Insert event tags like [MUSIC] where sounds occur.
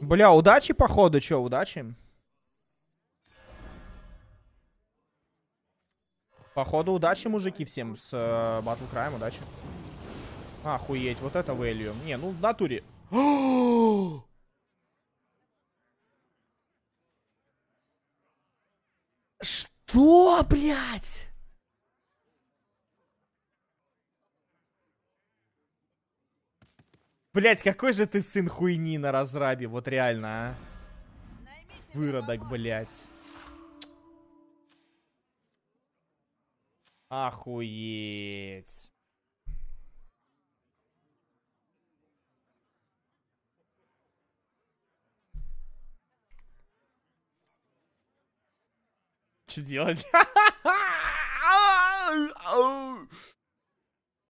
Бля, удачи, походу, чё, удачи? Походу, удачи, мужики, всем с э, Battle Crime, удачи. Охуеть, вот это value. Не, ну в натуре. [GASPS] Что, блядь? Блять, какой же ты сын хуйни на разрабе, вот реально, а? Выродок, блять. Охуеть. Что делать? [LAUGHS]